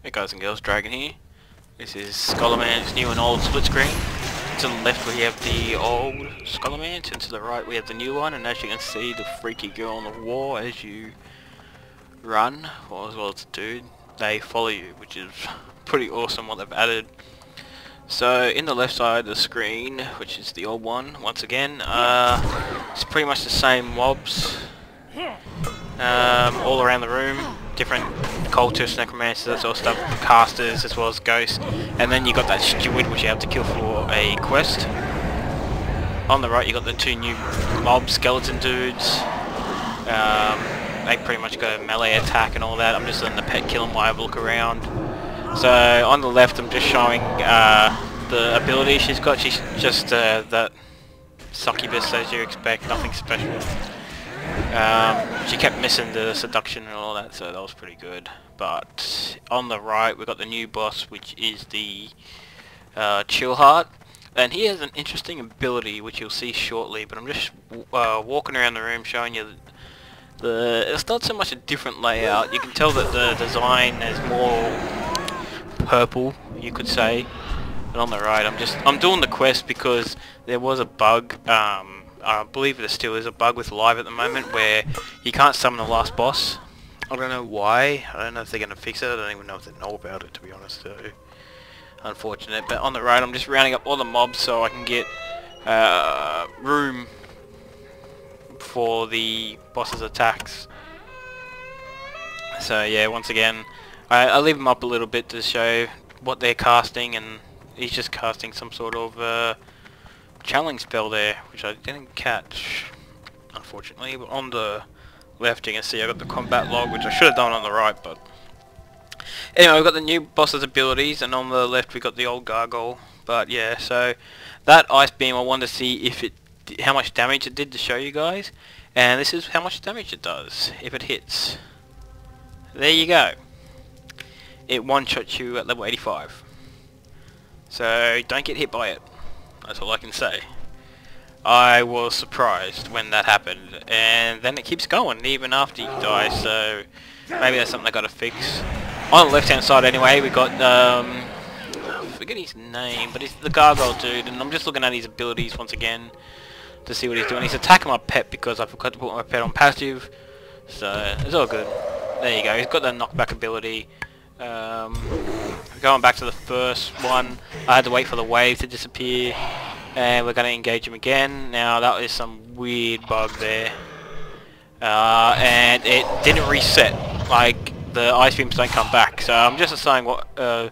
Hey guys and girls, Dragon here. This is Scholomance new and old split screen. To the left we have the old Scholomance and to the right we have the new one and as you can see the freaky girl on the wall as you run, or as well as the dude, they follow you which is pretty awesome what they've added. So in the left side of the screen, which is the old one, once again, uh, it's pretty much the same mobs um, all around the room different cultists, necromancers, that sort of stuff, casters as well as ghosts, and then you got that steward which you have to kill for a quest. On the right you got the two new mob skeleton dudes. Um, they pretty much got a melee attack and all that. I'm just letting the pet kill them while I look around. So on the left I'm just showing uh, the ability she's got. She's just uh, that succubus as you expect, nothing special. Um, she kept missing the seduction and all that, so that was pretty good. But on the right, we've got the new boss, which is the uh, Chillheart. And he has an interesting ability, which you'll see shortly, but I'm just uh, walking around the room showing you the... It's not so much a different layout. You can tell that the design is more purple, you could say. And on the right, I'm just... I'm doing the quest because there was a bug. Um, I believe there still is a bug with live at the moment where you can't summon the last boss. I don't know why. I don't know if they're going to fix it. I don't even know if they know about it to be honest. So unfortunate. But on the road, I'm just rounding up all the mobs so I can get uh, room for the boss's attacks. So yeah, once again, I, I leave them up a little bit to show what they're casting and he's just casting some sort of uh, channeling spell there, which I didn't catch, unfortunately. But on the left you can see I got the combat log, which I should have done on the right, but... Anyway, we've got the new boss's abilities, and on the left we've got the old gargoyle. But yeah, so that ice beam I wanted to see if it, how much damage it did to show you guys. And this is how much damage it does if it hits. There you go. It one-shots you at level 85. So don't get hit by it. That's all I can say. I was surprised when that happened, and then it keeps going even after you die, so maybe that's something I gotta fix. On the left hand side anyway, we got, um, I forget his name, but he's the gargoyle dude, and I'm just looking at his abilities once again to see what he's doing. He's attacking my pet because I forgot to put my pet on passive, so it's all good. There you go, he's got the knockback ability. Um, going back to the first one, I had to wait for the wave to disappear, and we're going to engage him again. Now that is some weird bug there, uh, and it didn't reset. Like the ice beams don't come back. So I'm just assigning what, uh,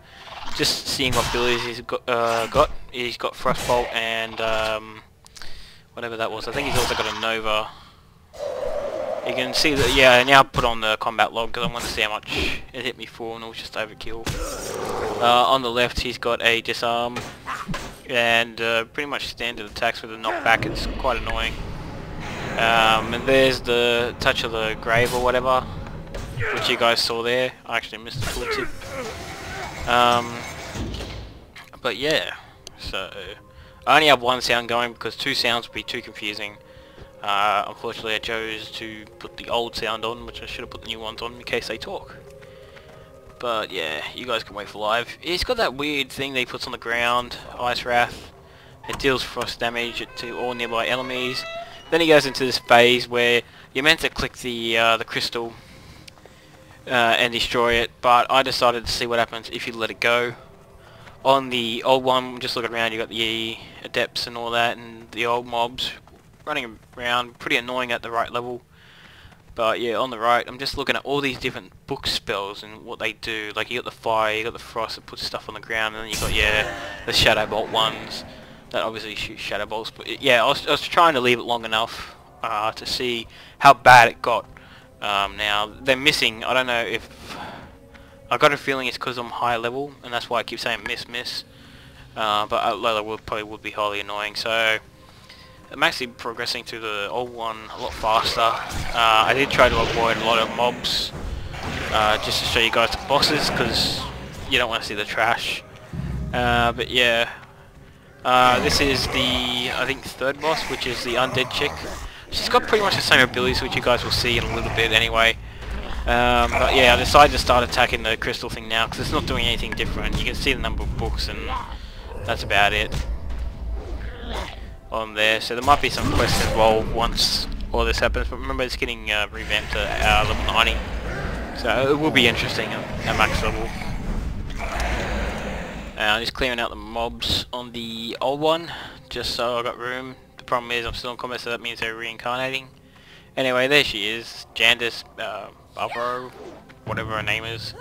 just seeing what abilities he's got. Uh, got. He's got frostbolt and um, whatever that was. I think he's also got a nova. You can see that, yeah, I now put on the combat log because I want to see how much it hit me for and it was just overkill. Uh, on the left he's got a disarm and uh, pretty much standard attacks with a knockback, it's quite annoying. Um, and there's the touch of the grave or whatever, which you guys saw there. I actually missed the tooltip. Um, but yeah, so I only have one sound going because two sounds would be too confusing. Uh, unfortunately I chose to put the old sound on, which I should have put the new ones on in case they talk. But yeah, you guys can wait for live. He's got that weird thing that he puts on the ground, Ice Wrath. It deals frost damage to all nearby enemies. Then he goes into this phase where you're meant to click the uh, the crystal uh, and destroy it, but I decided to see what happens if you let it go. On the old one, just looking around, you got the adepts and all that, and the old mobs running around, pretty annoying at the right level. But yeah, on the right, I'm just looking at all these different book spells and what they do. Like you got the fire, you got the frost that puts stuff on the ground, and then you got yeah, the shadow bolt ones that obviously shoot shadow bolts. But yeah, I was, I was trying to leave it long enough uh, to see how bad it got. Um, now they're missing. I don't know if I got a feeling it's because I'm high level, and that's why I keep saying miss, miss. Uh, but at low level probably would be highly annoying. So I'm actually progressing through the old one a lot faster. Uh, I did try to avoid a lot of mobs uh, just to show you guys the bosses because you don't want to see the trash. Uh, but yeah, uh, this is the I think third boss, which is the undead chick. She's got pretty much the same abilities, which you guys will see in a little bit anyway. Um, but yeah, I decided to start attacking the crystal thing now because it's not doing anything different. You can see the number of books and that's about it on there. So there might be some quests involved once all this happens, but remember it's getting uh, revamped to uh, level 90. So it will be interesting at, max level. Uh, just clearing out the mobs on the old one, just so I've got room. The problem is I'm still in combat, so that means they're reincarnating. Anyway, there she is, Jandice, uh, Barbaro, whatever her name is.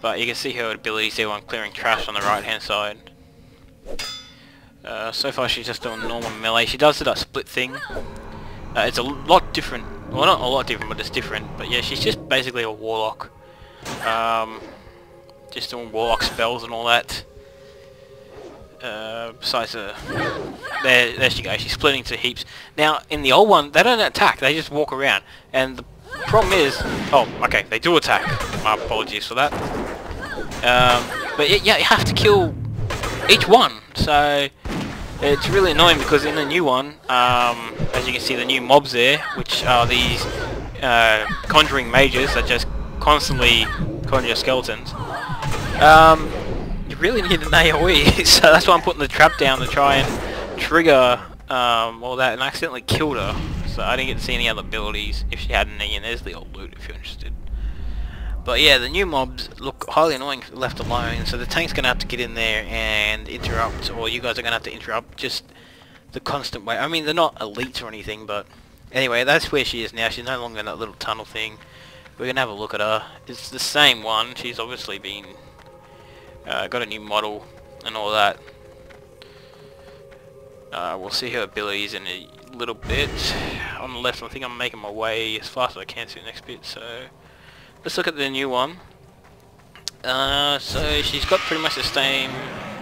But you can see her abilities there on clearing trash on the right hand side. Uh, so far she's just doing normal melee. She does that split thing. Uh, it's a lot different. Well, not a lot different, but it's different. But yeah, she's just basically a warlock. Um, just doing warlock spells and all that. Uh, besides uh, there, there she goes. She's splitting to heaps. Now, in the old one, they don't attack. They just walk around. And the problem is... Oh, okay, they do attack. My apologies for that. Um, but yeah, you have to kill each one. So it's really annoying because in the new one, um, as you can see the new mobs there, which are these uh, conjuring mages that just constantly conjure skeletons, um, you really need an AoE, so that's why I'm putting the trap down to try and trigger um, all that, and I accidentally killed her, so I didn't get to see any other abilities if she had any, and there's the old loot if you're interested. But yeah, the new mobs look highly annoying left alone, so the tank's going to have to get in there and interrupt, or you guys are going to have to interrupt just the constant way. I mean, they're not elites or anything, but anyway, that's where she is now. She's no longer in that little tunnel thing. We're going to have a look at her. It's the same one. She's obviously been... Uh, got a new model and all that. Uh, we'll see her abilities in a little bit. On the left, I think I'm making my way as fast as I can to the next bit, so... Let's look at the new one. Uh, so she's got pretty much the same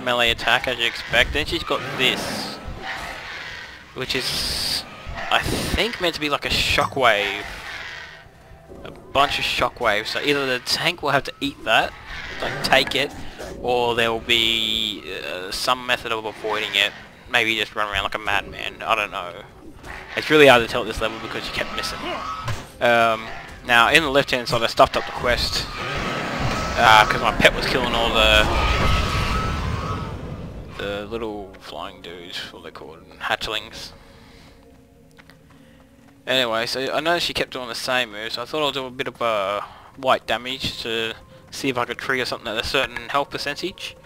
melee attack as you expect. Then she's got this, which is, I think, meant to be like a shockwave. A bunch of shockwaves. So either the tank will have to eat that, like take it, or there will be uh, some method of avoiding it. Maybe just run around like a madman. I don't know. It's really hard to tell at this level because you kept missing. Um, now, in the left-hand side, I stuffed up the quest because uh, my pet was killing all the the little flying dudes, what they called, hatchlings. Anyway, so I noticed she kept doing the same move, so I thought I'll do a bit of uh, white damage to see if I could trigger something at a certain health percentage.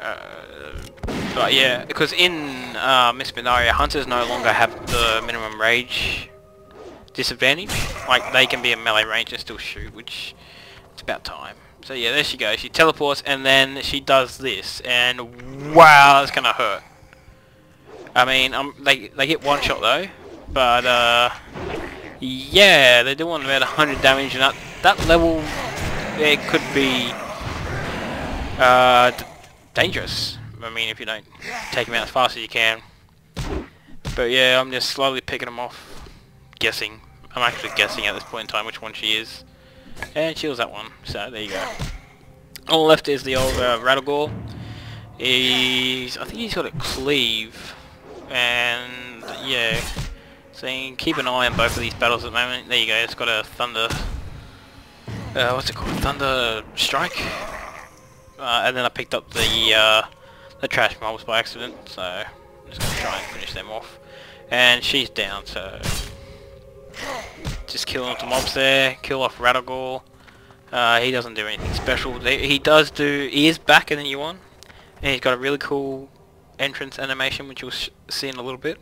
Uh, but yeah, because in uh, Mists of Pandaria, hunters no longer have the minimum range disadvantage. Like, they can be a melee range and still shoot, which it's about time. So yeah, there she goes. She teleports and then she does this, and wow, that's gonna hurt. I mean, um, they they get one shot though, but uh, yeah, they're doing about 100 damage, and at that level, it could be uh, dangerous. I mean, if you don't take them out as fast as you can. But yeah, I'm just slowly picking them off guessing. I'm actually guessing at this point in time which one she is. And she was that one, so there you go. The left is the old uh. He's, I think he's got a cleave, and yeah. So keep an eye on both of these battles at the moment. There you go, it's got a Thunder, uh, what's it called, Thunder Strike? Uh, and then I picked up the, uh, the trash mobs by accident, so I'm just going to try and finish them off. And she's down, so just kill off the mobs there, kill off Rattlegore. Uh, he doesn't do anything special. He does do, he is back in the new one. And he's got a really cool entrance animation which you'll see in a little bit.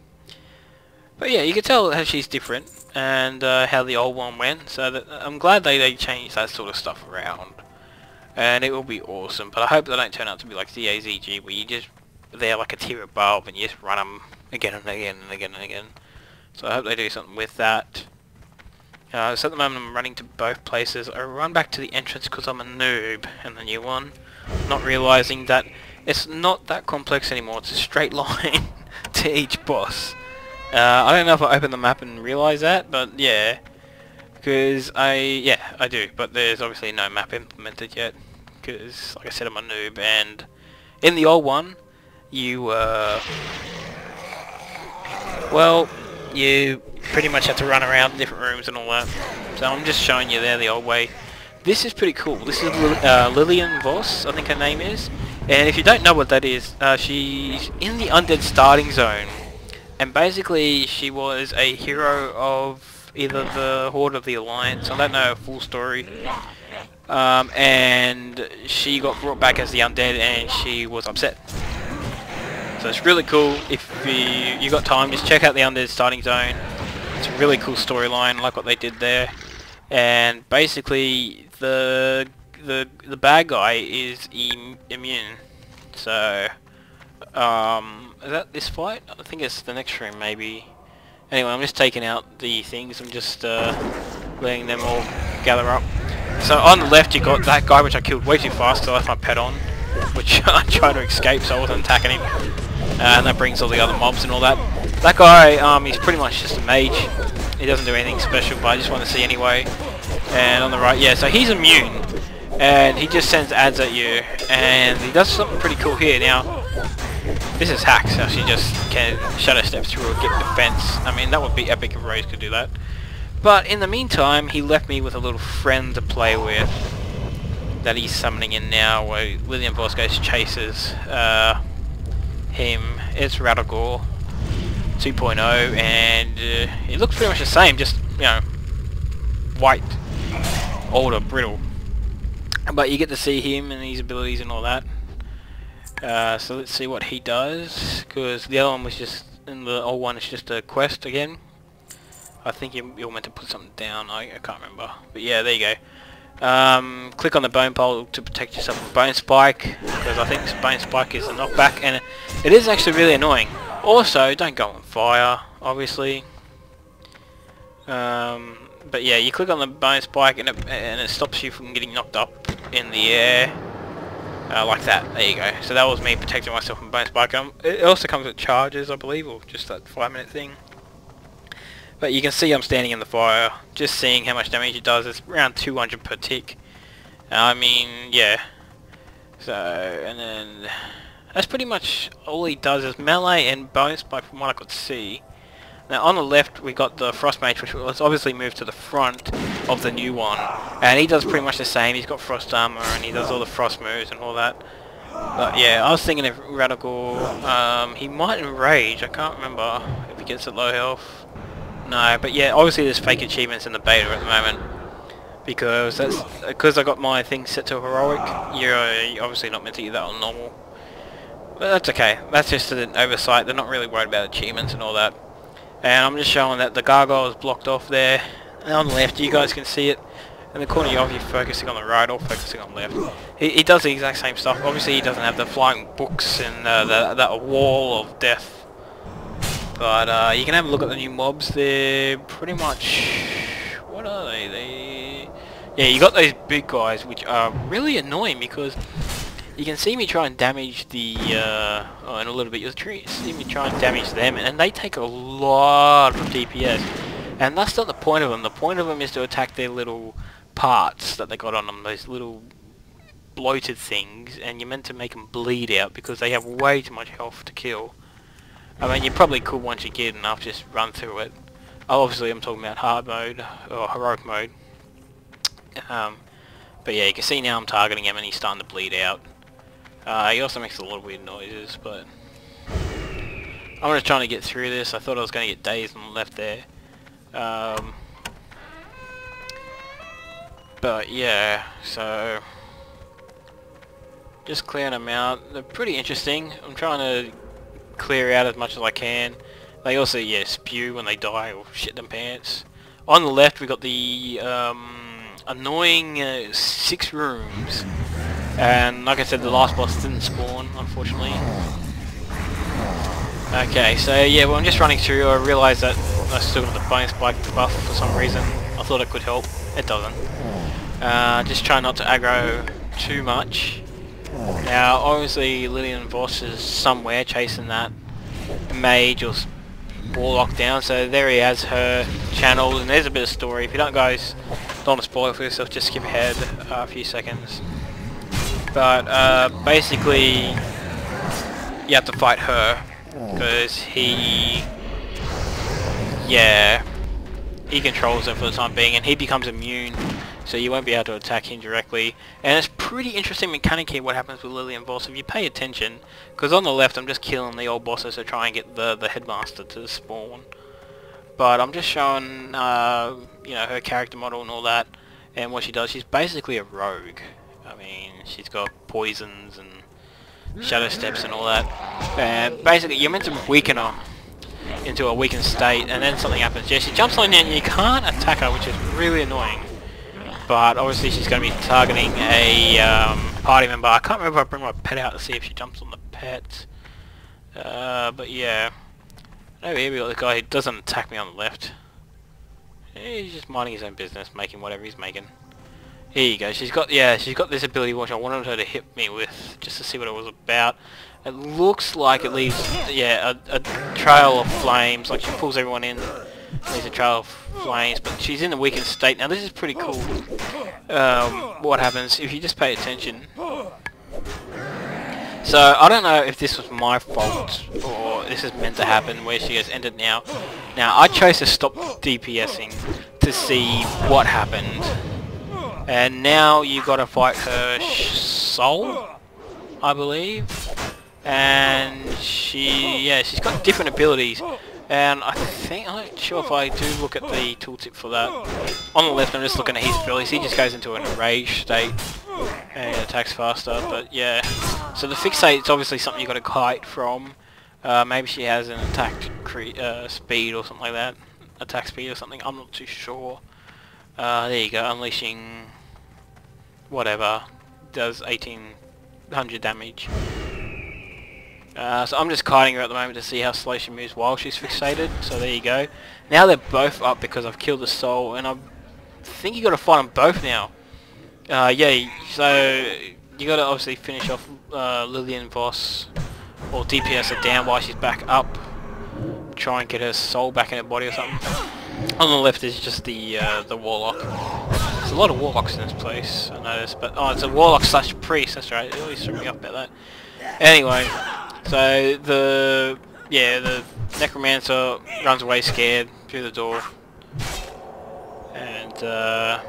But yeah, you can tell how she's different and uh, how the old one went. So that, I'm glad they, they changed that sort of stuff around. And it will be awesome. But I hope they don't turn out to be like the AZG where you just, they're like a tier above and you just run them again and again and again and again. So I hope they do something with that. Uh, so at the moment I'm running to both places. I run back to the entrance because I'm a noob in the new one, not realizing that it's not that complex anymore. It's a straight line to each boss. Uh, I don't know if I opened the map and realize that, but yeah. Because I, yeah, I do. But there's obviously no map implemented yet. Because, like I said, I'm a noob. And in the old one, you, uh, well, you pretty much have to run around different rooms and all that. So I'm just showing you there the old way. This is pretty cool. This is uh, Lillian Voss, I think her name is. And if you don't know what that is, uh, she's in the Undead Starting Zone. And basically she was a hero of either the Horde of the Alliance. I don't know a full story. Um, and she got brought back as the Undead and she was upset. So it's really cool. If you, you got time, just check out the Undead Starting Zone. It's a really cool storyline, like what they did there. And basically, the the the bad guy is Im immune. So, um, is that this fight? I think it's the next room, maybe. Anyway, I'm just taking out the things. I'm just uh, letting them all gather up. So on the left, you got that guy, which I killed way too fast, so I left my pet on, which I tried to escape, so I wasn't attacking him. Uh, and that brings all the other mobs and all that. That guy, um, he's pretty much just a mage. He doesn't do anything special, but I just want to see anyway. And on the right, yeah, so he's immune. And he just sends ads at you. And he does something pretty cool here. Now, this is hacks, so she just can shadow step through or get defense. I mean, that would be epic if Rose could do that. But in the meantime, he left me with a little friend to play with that he's summoning in now, where William Bosco chases uh, him. It's Rattlegore 2.0, and uh, it looks pretty much the same, just, you know, white, older, brittle. But you get to see him and his abilities and all that. Uh, so let's see what he does, because the other one was just, in the old one it's just a quest again. I think you, you're meant to put something down, I, I can't remember. But yeah, there you go. Um, click on the bone pole to protect yourself from bone spike, because I think bone spike is a knockback, and it, is actually really annoying. Also, don't go on fire, obviously. Um, but yeah, you click on the bone spike and it, and it stops you from getting knocked up in the air. Uh, like that. There you go. So that was me protecting myself from bone spike. Um, it also comes with charges, I believe, or just that five minute thing. But you can see I'm standing in the fire, just seeing how much damage it does. It's around 200 per tick. I mean, yeah. So, and then that's pretty much all he does is melee and bone spike from what I could see. Now on the left we got the Frost Mage which was obviously moved to the front of the new one. And he does pretty much the same, he's got Frost Armor and he does all the Frost moves and all that. But yeah, I was thinking of Radical, um, he might enrage, I can't remember if he gets at low health. No, but yeah, obviously there's fake achievements in the beta at the moment. Because that's because I got my thing set to heroic, you're obviously not meant to do that on normal. But that's okay. That's just an oversight. They're not really worried about achievements and all that. And I'm just showing that the gargoyle is blocked off there. And on the left, you guys can see it. In the corner of you focusing on the right or focusing on the left. He, he does the exact same stuff. Obviously he doesn't have the flying books and uh, the, that wall of death. But uh, you can have a look at the new mobs. They're pretty much... What are they? They... Yeah, you got those big guys which are really annoying because you can see me try and damage the, uh, oh, in a little bit, you'll see me try and damage them, and they take a lot of DPS. And that's not the point of them. The point of them is to attack their little parts that they got on them, those little bloated things, and you're meant to make them bleed out because they have way too much health to kill. I mean, you probably could once you get enough just run through it. Obviously, I'm talking about hard mode, or heroic mode. Um, but yeah, you can see now I'm targeting him and he's starting to bleed out. Uh, he also makes a lot of weird noises, but... I'm just trying to get through this. I thought I was going to get dazed and left there. Um, but yeah, so... Just clearing them out. They're pretty interesting. I'm trying to clear out as much as I can. They also, yeah, spew when they die or shit them pants. On the left we've got the um, annoying uh, six rooms and like I said, the last boss didn't spawn, unfortunately. Okay, so yeah, well I'm just running through, I realised that I still got the bone spike buff for some reason. I thought it could help. It doesn't. Uh, just try not to aggro too much. Now, obviously Lillian Voss is somewhere chasing that mage or warlock down, so there he has her channel, and there's a bit of story. If you don't guys don't want to spoil for yourself, just skip ahead uh, a few seconds. But uh, basically, you have to fight her because he yeah, he controls it for the time being, and he becomes immune, so you won't be able to attack him directly. And it's pretty interesting mechanic here what happens with Lillian Voss if you pay attention, because on the left I'm just killing the old bosses to try and get the, the headmaster to spawn. But I'm just showing, uh, you know, her character model and all that, and what she does. She's basically a rogue. I mean, she's got poisons and shadow steps and all that. And basically, you're meant to weaken her into a weakened state, and then something happens. Yeah, she jumps on you and you can't attack her, which is really annoying. But obviously she's going to be targeting a um, party member. I can't remember if I bring my pet out to see if she jumps on the pet. Uh, but yeah. Over here we got the guy who doesn't attack me on the left. He's just minding his own business, making whatever he's making. Here you go. She's got yeah, she's got this ability which I wanted her to hit me with just to see what it was about. It looks like it leaves yeah a, a trail of flames. Like she pulls everyone in, leaves a trail of flames. But she's in a weakened state now. This is pretty cool. Um, what happens if you just pay attention? So I don't know if this was my fault or this is meant to happen where she has ended now. Now I chose to stop DPSing to see what happened. And now you gotta fight her soul, I believe. And she, yeah, she's got different abilities. And I think, I'm not sure if I do look at the tooltip for that. On the left I'm just looking at his abilities. He just goes into an rage state and attacks faster. But yeah, so the fixate is obviously something you've got to kite from. Uh, maybe she has an attack uh, speed or something like that. Attack speed or something, I'm not too sure. Uh, there you go, unleashing whatever, does 1800 damage. Uh, so I'm just kiting her at the moment to see how slow she moves while she's fixated, so there you go. Now they're both up because I've killed the soul, and I think you got to fight them both now. Uh, yeah, so you got to obviously finish off uh, Lillian Voss, or DPS her down while she's back up. Try and get her soul back in her body or something. On the left is just the uh, the warlock. There's a lot of warlocks in this place, I noticed, but oh, it's a warlock slash priest. That's right. It always threw me off about that. Anyway, so the yeah the necromancer runs away scared through the door, and uh,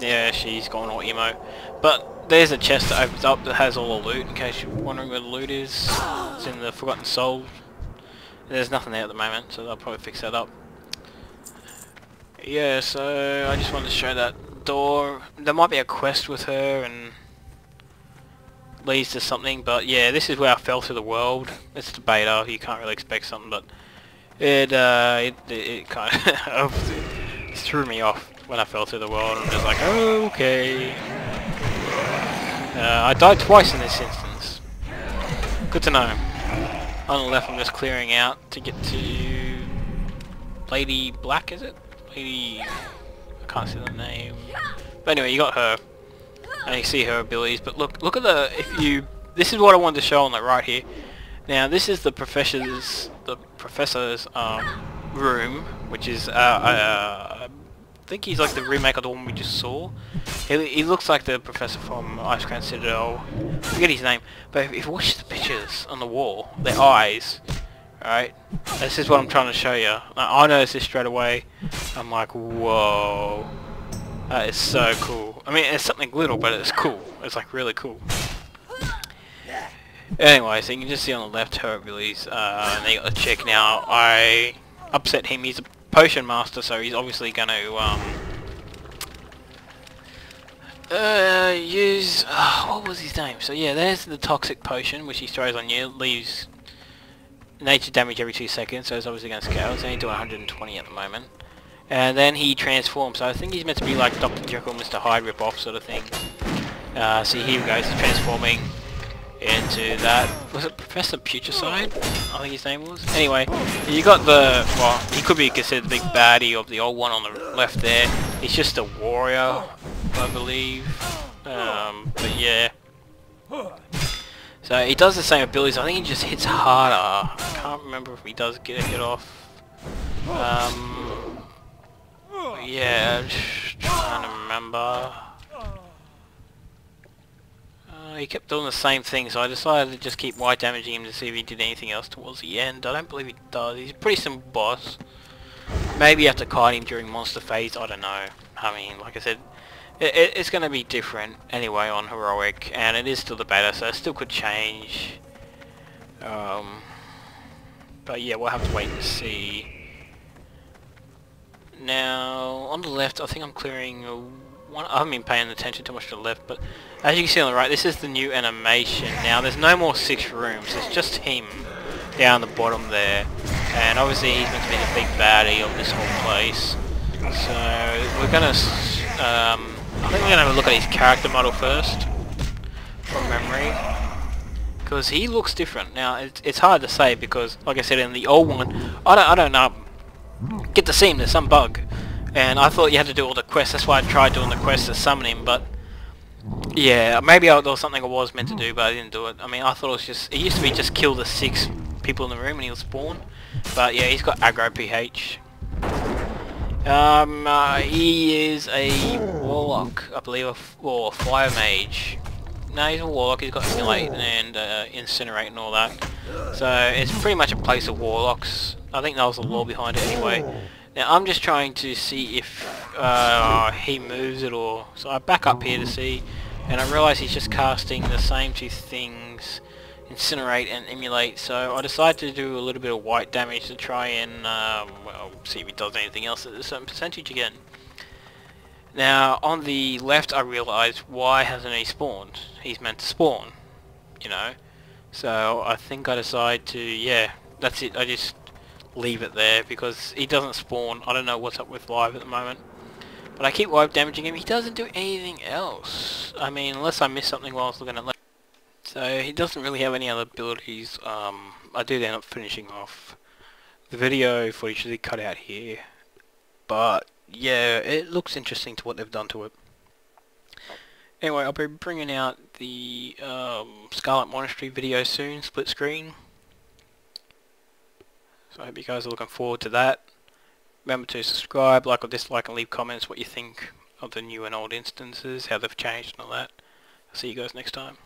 yeah she's gone all emo. But there's a chest that opens up that has all the loot. In case you're wondering where the loot is, it's in the Forgotten Soul. There's nothing there at the moment, so they'll probably fix that up. Yeah, so I just wanted to show that door. There might be a quest with her and leads to something, but yeah, this is where I fell through the world. It's the beta, you can't really expect something, but it, uh, it, it, it kind of it threw me off when I fell through the world. I'm just like, okay. Uh, I died twice in this instance. Good to know. On the left I'm just clearing out to get to Lady Black, is it? Lady... I can't see the name. But anyway, you got her and you see her abilities. But look, look at the if you. This is what I wanted to show on the right here. Now this is the professor's the professor's um, room, which is uh, uh, I think he's like the remake of the one we just saw. He, he looks like the professor from Icecrown Citadel. I forget his name, but if, if you watch the pictures on the wall, their eyes. Alright, this is what I'm trying to show you. I noticed this straight away. I'm like, whoa. That is so cool. I mean, it's something little, but it's cool. It's like really cool. Anyway, so you can just see on the left her abilities, uh, and they got the chick now. I upset him. He's a potion master, so he's obviously going to um, uh, use uh, what was his name? So yeah, there's the toxic potion, which he throws on you, leaves nature damage every two seconds. So it's obviously going to scale. It's only doing 120 at the moment. And then he transforms. So I think he's meant to be like Dr. Jekyll, Mr. Hyde rip-off sort of thing. Uh, see, here he goes, he's transforming into that. Was it Professor Putricide? I think his name was. Anyway, you got the, well, he could be considered the big baddie of the old one on the left there. He's just a warrior, I believe. Um, but yeah. So he does the same abilities. I think he just hits harder. I can't remember if he does get a hit off. Um, yeah, just trying to remember. Uh, he kept doing the same thing, so I decided to just keep white damaging him to see if he did anything else towards the end. I don't believe he does. He's a pretty simple boss. maybe you have to kite him during monster phase, I don't know. I mean, like I said, it, it, it's going to be different anyway on Heroic, and it is still the beta, so it still could change. Um, but yeah, we'll have to wait and see. Now, on the left, I think I'm clearing one. I haven't been paying attention too much to the left, but as you can see on the right, this is the new animation. Now, there's no more six rooms. It's just him down the bottom there. And obviously, he's meant to be the big baddie of this whole place. So, we're going to... Um, I think we're going to have a look at his character model first. From memory. Because he looks different. Now, it's, it's hard to say because, like I said, in the old one, I don't, I don't know get to see him, there's some bug. And I thought you had to do all the quests, that's why I tried doing the quests to summon him, but... Yeah, maybe I, there was something I was meant to do, but I didn't do it. I mean, I thought it was just... It used to be just kill the six people in the room and he'll spawn. But yeah, he's got aggro PH. Um, uh, he is a warlock, I believe, or fire mage. No, he's a warlock, he's got Immolate and uh, Incinerate and all that. So, it's pretty much a place of warlocks. I think that was the law behind it anyway. Now I'm just trying to see if uh, he moves at all. So I back up here to see, and I realise he's just casting the same two things, Incinerate and Immolate, so I decided to do a little bit of white damage to try and, um, well, see if he does anything else at a certain percentage again. Now, on the left I realised why hasn't he spawned? He's meant to spawn, you know. So I think I decide to, yeah, that's it. I just leave it there because he doesn't spawn. I don't know what's up with live at the moment. But I keep wipe damaging him. He doesn't do anything else. I mean, unless I miss something while I was looking at left. So he doesn't really have any other abilities. Um, I did end up finishing off the video footage that cut out here. But yeah, it looks interesting to what they've done to it. Anyway, I'll be bringing out the um, Scarlet Monastery video soon, split screen. So I hope you guys are looking forward to that. Remember to subscribe, like or dislike and leave comments what you think of the new and old instances, how they've changed and all that. I'll see you guys next time.